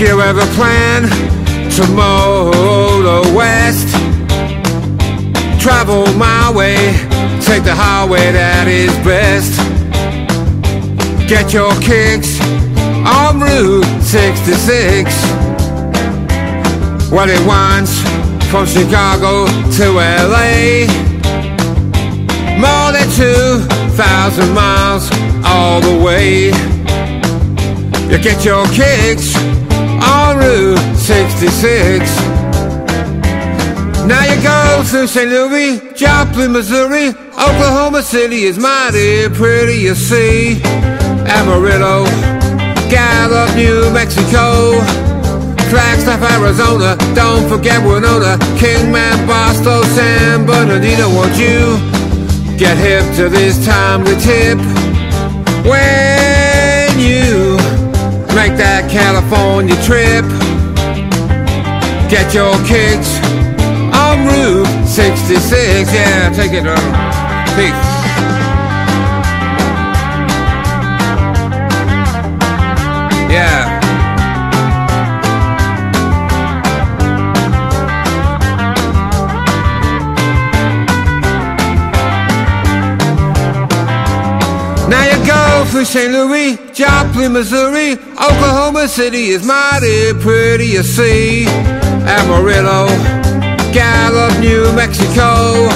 you ever plan to motor west, travel my way, take the highway that is best. Get your kicks on Route 66. Well, it winds from Chicago to LA. More than 2,000 miles all the way. You get your kicks 66. Now you go through St. Louis, Joplin, Missouri. Oklahoma City is mighty pretty, you see. Amarillo, Gallup, New Mexico. Flagstaff, Arizona. Don't forget Winona, Kingman, Barstow, San Bernardino. Won't you get hip to this timely tip? When you make that California trip, get your kicks on Route 66. Yeah, take it. Uh, peace. Yeah. Now you go through St. Louis, Joplin, Missouri. Oklahoma City is mighty pretty, you see. Amarillo, Gallup, New Mexico.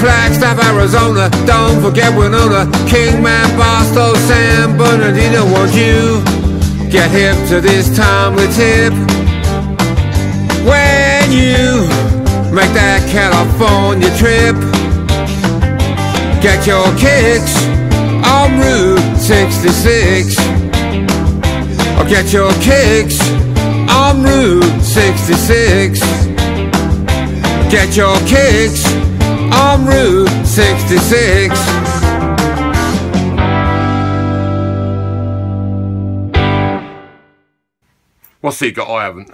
Flagstaff, Arizona. Don't forget Winona, Kingman, Barstow, San Bernardino. Won't you get hip to this timely tip? When you make that California trip, get your kicks on Route 66. Or get your kicks on Route 66. Get your kicks on Route 66. What's he got? I haven't.